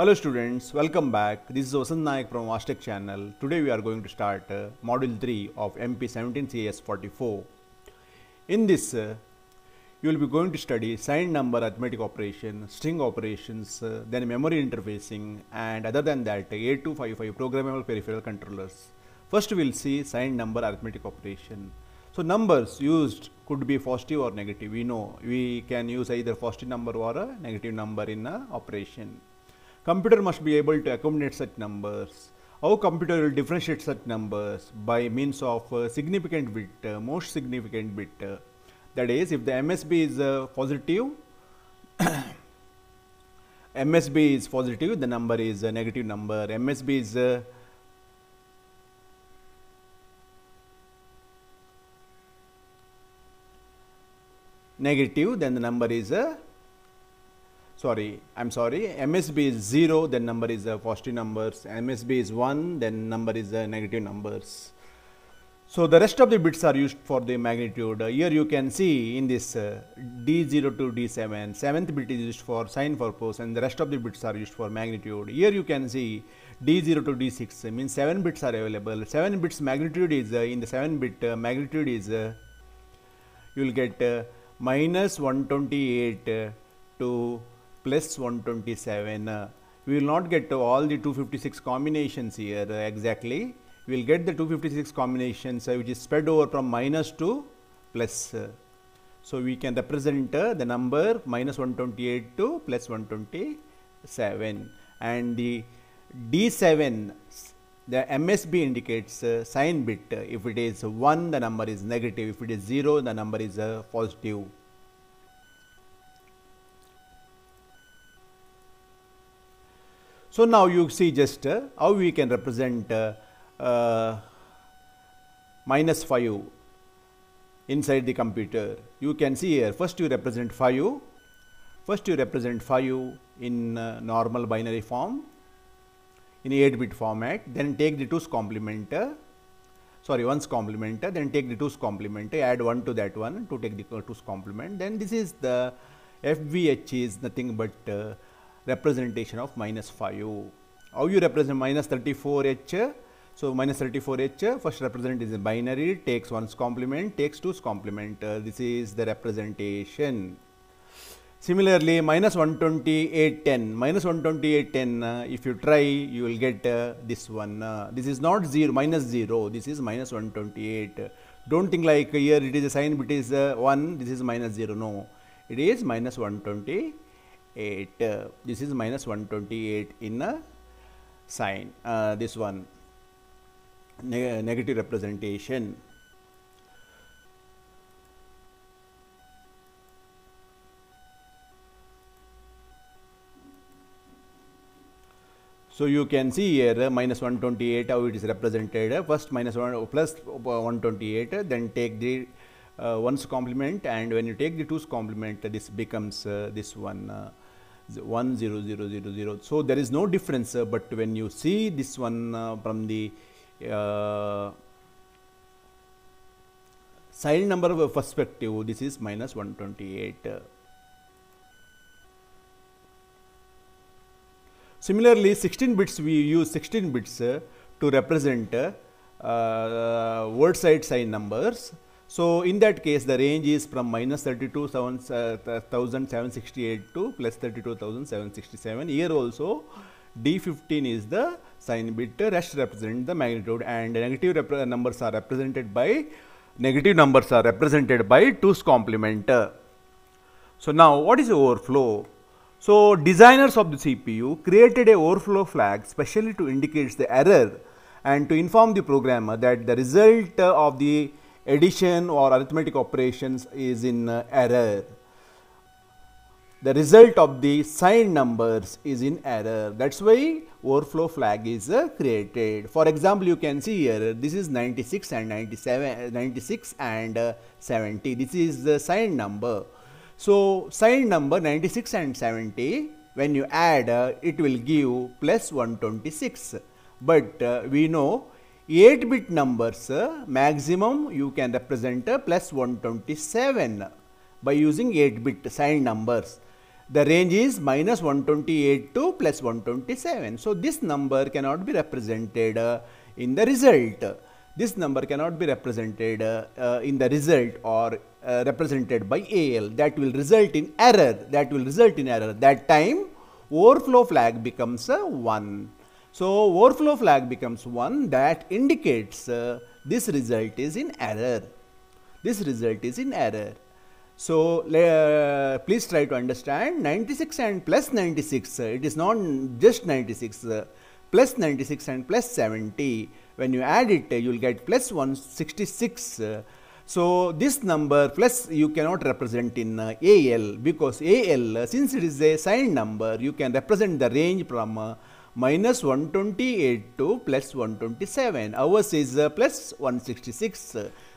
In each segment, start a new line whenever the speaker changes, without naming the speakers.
Hello students, welcome back. This is Vasanth Nayak from Vastech channel. Today we are going to start uh, module 3 of MP 17 CS 44. In this, uh, you will be going to study signed number arithmetic operation, string operations, uh, then memory interfacing and other than that 8255 programmable peripheral controllers. First we will see signed number arithmetic operation. So numbers used could be positive or negative. We know we can use either positive number or a negative number in a operation. Computer must be able to accommodate such numbers. Our computer will differentiate such numbers by means of uh, significant bit, uh, most significant bit. uh, that is, if the MSB is uh, positive, MSB is positive, the number is a negative number. MSB is uh, negative, then the number is a sorry i'm sorry. Msb is 0 then number is a positive numbers. Msb is 1 then number is a negative numbers. So the rest of the bits are used for the magnitude. Uh, here you can see in this uh, d0 to d7 seventh bit is used for sign purpose and the rest of the bits are used for magnitude. Here you can see d0 to d6 uh, means 7 bits are available. 7 bits magnitude is uh, in the 7 bit uh, magnitude is uh, you will get uh, minus 128 uh, to plus 127 uh, we will not get to all the 256 combinations here uh, exactly we will get the 256 combinations uh, which is spread over from minus to plus uh, so we can represent uh, the number minus 128 to plus 127 and the d7 the MSB indicates uh, sign bit. If it is 1, the number is negative. If it is 0, the number is uh, positive. So now you see just uh, how we can represent uh, uh, minus 5 inside the computer. You can see here, first you represent 5, first you represent 5 in uh, normal binary form in 8 bit format then take the 2's complement uh, sorry 1's complement then take the 2's complement add 1 to that one to take the 2's complement then this is the FBH is nothing but uh, representation of minus 5 how you represent minus 34H uh, so minus 34H uh, first represent is a binary takes 1's complement takes 2's complement uh, this is the representation Similarly, minus 12810, minus 12810, uh, if you try, you will get uh, this one. Uh, this is not 0, minus 0, this is minus 128. Don't think like here it is a sign bit is uh, 1, this is minus 0. No, it is minus 128. Uh, this is minus 128 in a sign, uh, this one, ne negative representation. So you can see here uh, minus 128 how it is represented. Uh, first minus 1 plus 128, uh, then take the uh, 1's complement and when you take the 2's complement, this becomes uh, this one. Uh, 1 0 0 0 0 so there is no difference uh, but when you see this one uh, from the side number perspective this is minus 128 uh, Similarly, 16 bits we use 16 bits uh, to represent uh, uh, word side sign numbers. So, in that case the range is from minus 32,768 to plus 32,767. Here also D15 is the sign bit, rest represent the magnitude and negative repre numbers are represented by negative numbers are represented by 2's complement. So, now what is overflow? So, designers of the CPU created a overflow flag specially to indicate the error and to inform the programmer that the result uh, of the addition or arithmetic operations is in uh, error. The result of the signed numbers is in error. That's why overflow flag is uh, created. For example, you can see here this is 96 and 97, 96 and uh, 70. This is the signed number. So, sign number 96 and 70 when you add uh, it will give plus 126 but uh, we know 8 bit numbers maximum you can represent plus 127 by using 8 bit sign numbers the range is minus 128 to plus 127. So this number cannot be represented uh, in the result. This number cannot be represented uh, uh, in the result or represented by AL. That will result in error. That will result in error. That time overflow flag becomes a 1. So overflow flag becomes 1 that indicates uh, this result is in error. This result is in error. So uh, please try to understand 96 and plus 96 uh, it is not just 96 uh, plus 96 and plus 70 when you add it you will get plus 166 uh, so this number plus you cannot represent in uh, AL because AL uh, since it is a signed number you can represent the range from minus 128 to plus 127 ours is plus 166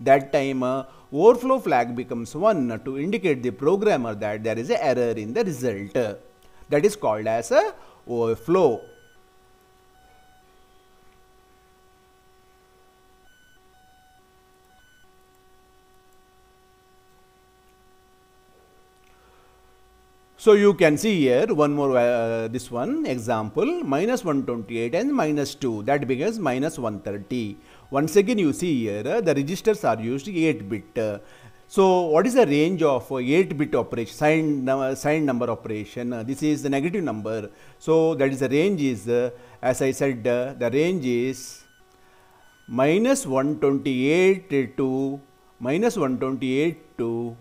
that time uh, overflow flag becomes 1 to indicate the programmer that there is an error in the result. That is called as a overflow. So you can see here one more uh, this one example minus 128 and minus 2 that becomes minus 130. Once again you see here uh, the registers are used 8 bit. Uh, so what is the range of 8 bit operation signed, uh, signed number operation this is the negative number. So that is the range is as I said the range is minus 128 to minus 128 to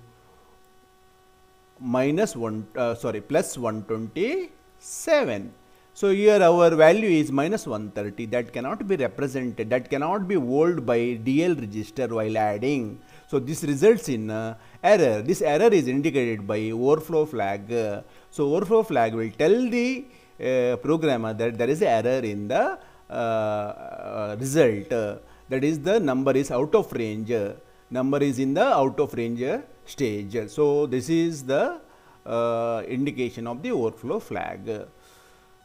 minus 1 uh, sorry plus 127 so here our value is minus 130 that cannot be represented. That cannot be walled by DL register while adding. So this results in uh, error. This error is indicated by overflow flag. So overflow flag will tell the uh, programmer that there is error in the uh, uh, result. That is the number is out of range number is in the out of range stage. So, this is the uh, indication of the overflow flag.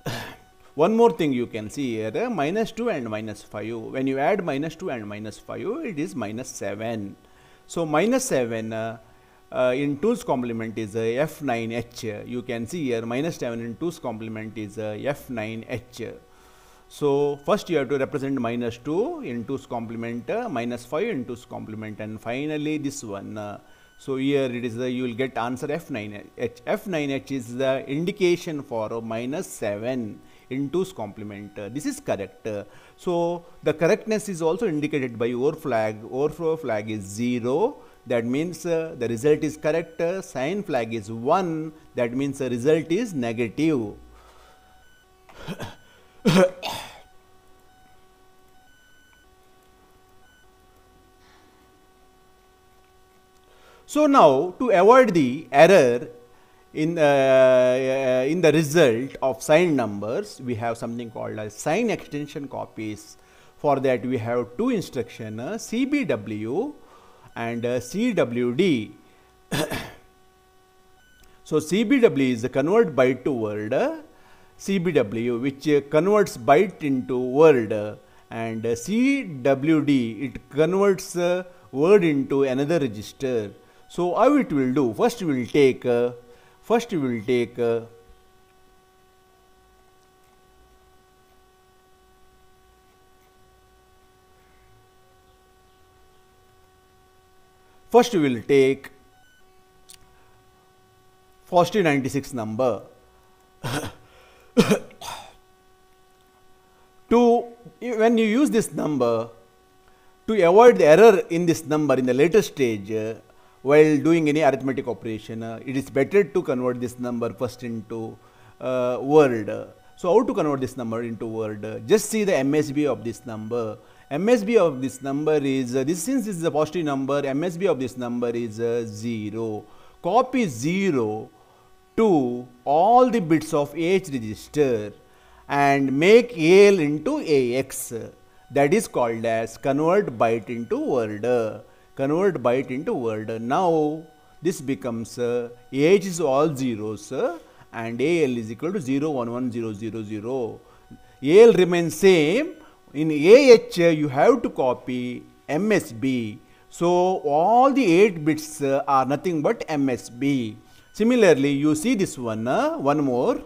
One more thing you can see here minus 2 and minus 5. When you add minus 2 and minus 5 it is minus 7. So, minus 7 uh, uh, in 2's complement is uh, F9H. You can see here minus 7 in 2's complement is uh, F9H. So, first you have to represent minus 2 in 2's complement, uh, minus 5 in 2's complement and finally this one. Uh, so, here it is the you will get answer F9H. F9H is the indication for minus 7 in 2's complement. Uh, this is correct. Uh, so, the correctness is also indicated by OR flag. Overflow flag is 0. That means uh, the result is correct. sign flag is 1. That means the result is negative. So now to avoid the error in, uh, uh, in the result of signed numbers, we have something called as sign extension copies. For that we have two instruction uh, CBW and uh, CWD. so CBW is the convert byte to word, CBW which converts byte into word and CWD it converts word into another register. So how it will do? First we will take first we will take first we will take 4096 number to when you use this number to avoid the error in this number in the later stage uh, while doing any arithmetic operation, uh, it is better to convert this number first into uh, word. So how to convert this number into word? Just see the MSB of this number. MSB of this number is, uh, this since this is a positive number, MSB of this number is uh, 0. Copy 0 to all the bits of AH register and make AL into AX. That is called as convert byte into word convert byte into word. Now this becomes uh, age is all zeros uh, and AL is equal to 0, 1, 1, 0, 0, 0. AL remains same. In AH you have to copy MSB. So all the 8 bits uh, are nothing but MSB. Similarly, you see this one, uh, one more.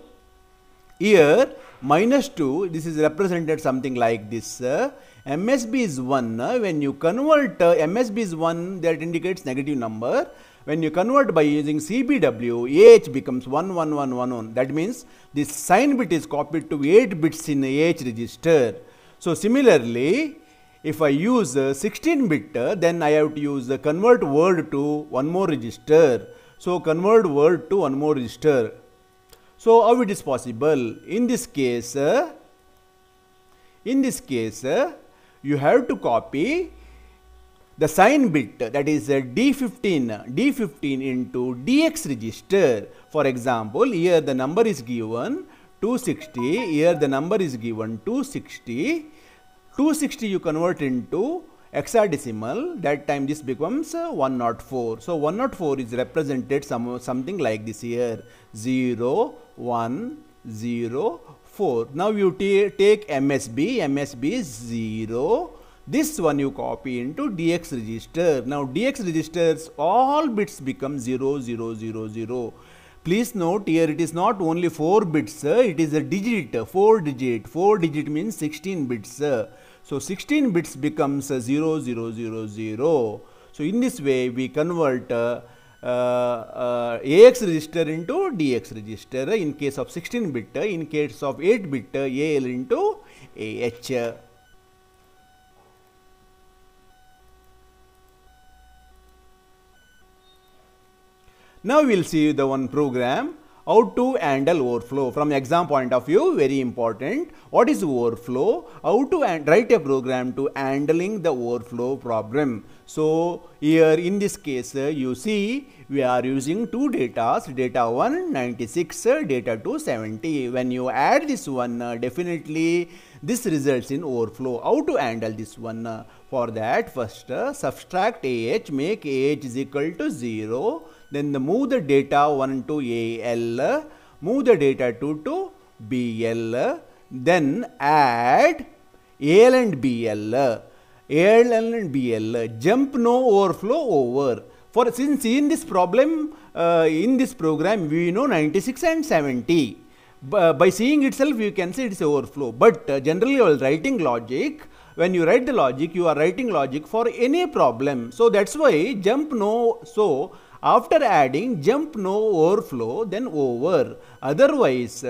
Here, minus 2, this is represented something like this. Uh, MSB is 1. Uh, when you convert uh, MSB is 1, that indicates negative number. When you convert by using CBW, AH becomes 11111. That means this sign bit is copied to 8 bits in AH register. So, similarly, if I use 16 bit, then I have to use the convert word to one more register. So, convert word to one more register. So, how it is possible? In this case, in this case, you have to copy the sign bit that is D15, D15 into DX register. For example, here the number is given 260, here the number is given 260 260 you convert into hexadecimal that time this becomes uh, 104 so 104 is represented some something like this here. 0 1 0 4 now you take msb msb is 0 this one you copy into dx register. Now dx registers all bits become 0 0 0 0 Please note here it is not only 4 bits, it is a digit, 4 digit, 4 digit means 16 bits. So 16 bits becomes 0, 0, 0, 0. So in this way we convert uh, uh, AX register into DX register in case of 16 bit, in case of 8 bit AL into AH. Now we will see the one program how to handle overflow? From exam point of view very important. What is overflow? How to write a program to handling the overflow problem. So here in this case uh, you see we are using two datas data 1 96 uh, data 2 70 when you add this one uh, definitely this results in overflow. How to handle this one for that? First subtract ah make ah is equal to 0 then the move the data 1 to AL, move the data 2 to BL, then add AL and BL, AL and BL, jump no overflow over. For since in this problem, uh, in this program, we know 96 and 70. by seeing itself, you can say it's overflow. But uh, generally, while writing logic, when you write the logic, you are writing logic for any problem. So that's why jump no. So after adding jump no overflow then over. Otherwise,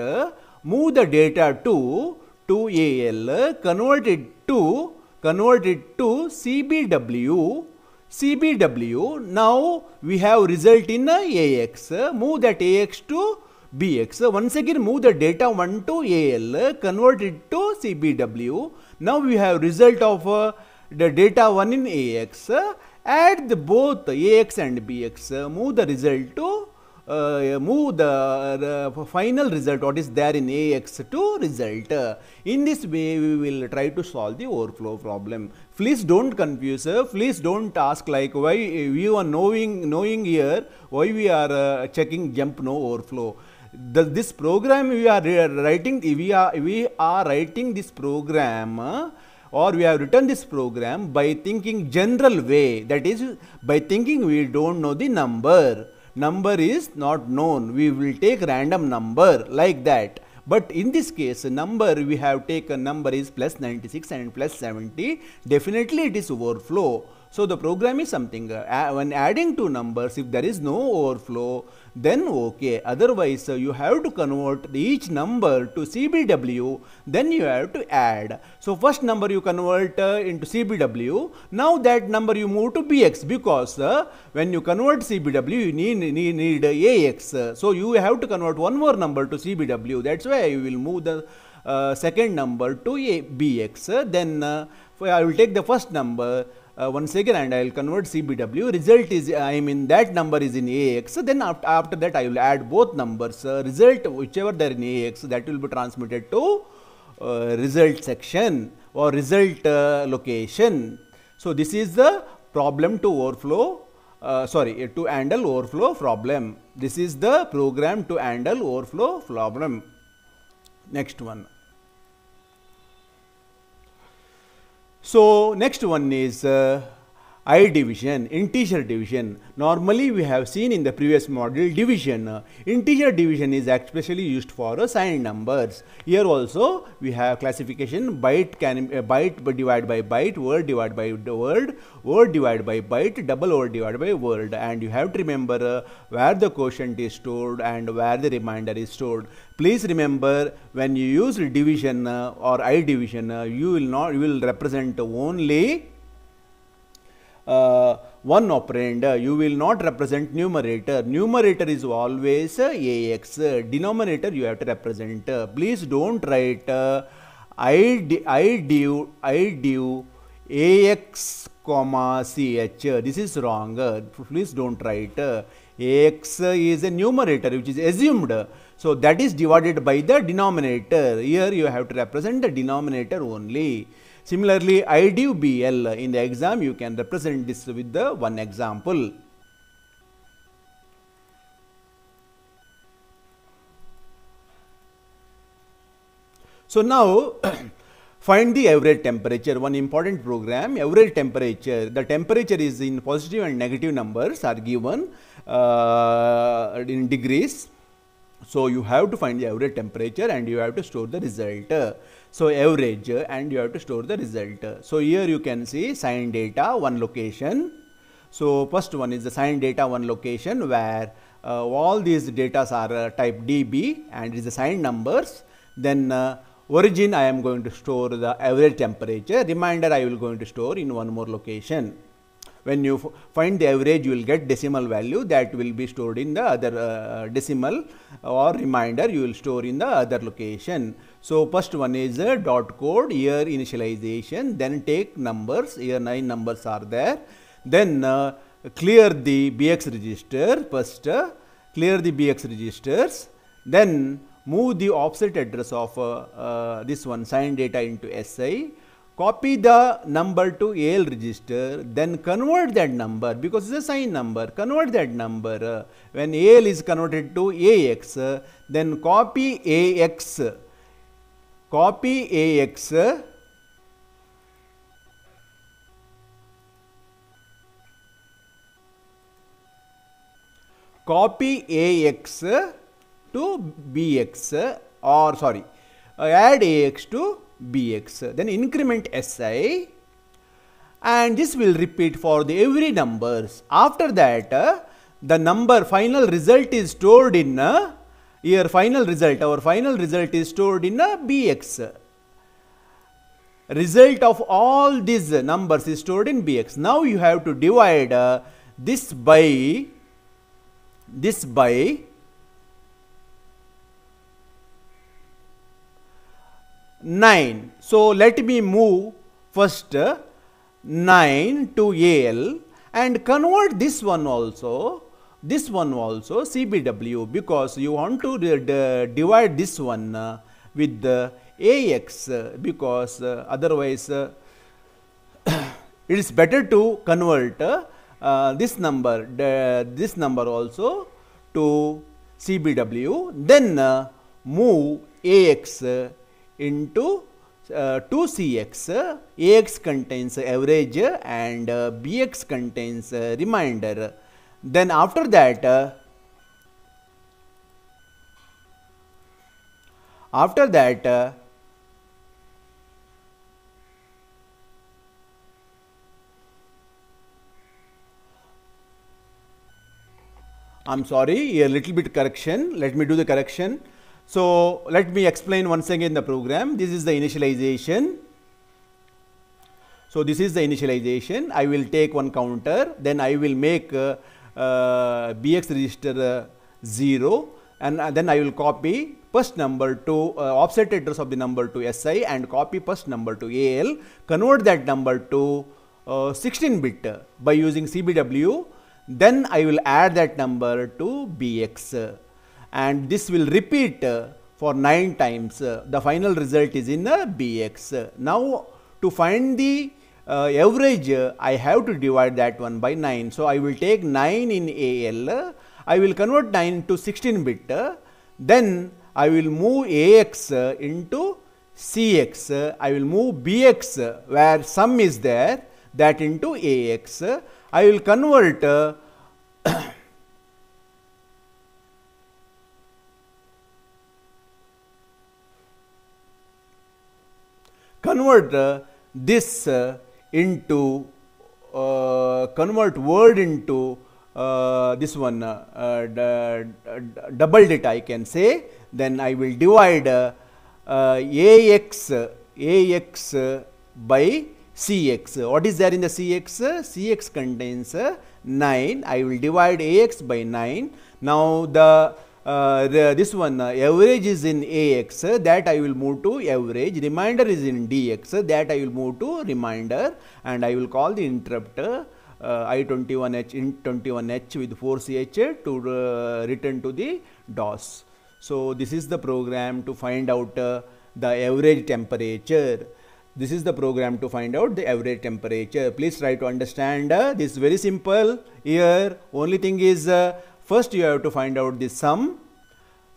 move the data to 2AL, convert it to convert it to CBW. CBW. Now we have result in AX. Move that AX to BX. Once again move the data 1 to AL, convert it to CBW. Now we have result of uh, the data 1 in AX add the both ax and bx uh, move the result to uh, move the uh, final result what is there in ax to result. In this way we will try to solve the overflow problem. Please don't confuse please don't ask like why we are knowing knowing here why we are uh, checking jump no overflow? The, this program we are writing we are we are writing this program uh, or we have written this program by thinking general way. That is by thinking we don't know the number. Number is not known. We will take random number like that. But in this case number we have taken number is plus 96 and plus 70 definitely it is overflow so the program is something uh, when adding two numbers if there is no overflow then okay otherwise uh, you have to convert each number to CBW then you have to add. So first number you convert uh, into CBW now that number you move to BX because uh, when you convert CBW you need, need, need AX so you have to convert one more number to CBW that's why you will move the uh, second number to a BX then uh, I will take the first number uh, once again and I will convert CBW. Result is, I mean that number is in AX. So Then after, after that I will add both numbers. Uh, result whichever they are in AX that will be transmitted to uh, result section or result uh, location. So this is the problem to overflow. Uh, sorry, to handle overflow problem. This is the program to handle overflow problem. Next one. So, next one is uh, I division, integer division. Normally we have seen in the previous module division. Integer division is especially used for signed numbers. Here also we have classification byte can uh, byte divided by byte, word divided by word, word divided by byte, double word divided by word. And you have to remember uh, where the quotient is stored and where the remainder is stored. Please remember when you use division uh, or I division, uh, you will not you will represent only one operand, uh, you will not represent numerator. Numerator is always uh, ax. Denominator you have to represent. please don't write uh, I, I, div, I div ax comma ch. This is wrong. please don't write. ax is a numerator which is assumed. So that is divided by the denominator. Here you have to represent the denominator only. Similarly, IDUBL in the exam you can represent this with the one example. So now find the average temperature one important program. Average temperature the temperature is in positive and negative numbers are given uh, in degrees. So you have to find the average temperature and you have to store the result so average and you have to store the result. So here you can see sign data one location. So first one is the sign data one location where uh, all these data are uh, type DB and is the sign numbers. Then uh, origin I am going to store the average temperature. Reminder I will going to store in one more location when you find the average you will get decimal value that will be stored in the other uh, decimal or reminder you will store in the other location. So first one is a dot code here initialization then take numbers here 9 numbers are there. Then uh, clear the BX register first uh, clear the BX registers. Then move the offset address of uh, uh this one sign data into SI copy the number to AL register, then convert that number because it's a sign number, convert that number. Uh, when AL is converted to AX, uh, then copy AX, copy AX, copy AX to BX or sorry, add AX to bx. Then increment si and this will repeat for the every numbers. After that, the number final result is stored in uh, here final result, our final result is stored in uh, bx. Result of all these numbers is stored in bx. Now you have to divide uh, this by this by 9. So, let me move first 9 to AL and convert this one also this one also CBW because you want to divide this one uh, with the AX uh, because uh, otherwise uh, it is better to convert uh, this number this number also to CBW then uh, move AX into uh, 2cx, ax contains average and uh, bx contains uh, remainder. Then after that, uh, after that, uh, I'm sorry, a little bit correction. Let me do the correction. So, let me explain once again the program. This is the initialization. So, this is the initialization. I will take one counter, then I will make uh, BX register uh, 0 and uh, then I will copy first number to uh, offset address of the number to SI and copy first number to AL, convert that number to uh, 16 bit by using CBW, then I will add that number to BX and this will repeat uh, for 9 times. Uh, the final result is in uh, Bx. Now to find the uh, average uh, I have to divide that one by 9. So I will take 9 in AL, I will convert 9 to 16 bit, then I will move AX into CX, I will move BX where sum is there, that into ax. I will convert uh, convert uh, this uh, into uh, convert word into uh, this one uh, double it I can say. Then I will divide ax ax by cx. What is there in the cx? cx contains 9 I will divide ax by 9 now the uh, this one uh, average is in ax uh, that I will move to average remainder is in dx that I will move to remainder and I will call the interrupter uh, I21H int21H with 4CH to uh, return to the DOS. So, this is the program to find out uh, the average temperature. This is the program to find out the average temperature. Please try to understand this is very simple here only thing is First you have to find out the sum.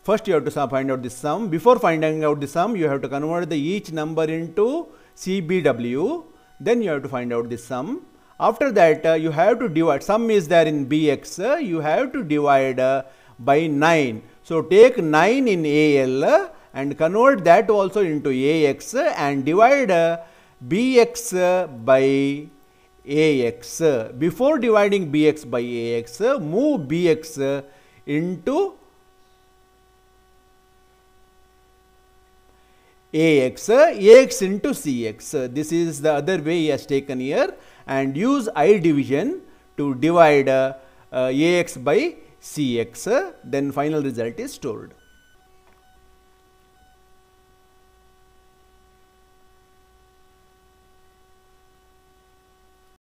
First you have to find out the sum. Before finding out the sum, you have to convert the each number into CBW. Then you have to find out the sum. After that, uh, you have to divide. Sum is there in BX. Uh, you have to divide uh, by 9. So, take 9 in AL uh, and convert that also into AX uh, and divide uh, BX by ax. Before dividing bx by ax, move bx into ax, ax into cx. This is the other way he has taken here and use I division to divide uh, ax by cx. Then final result is stored.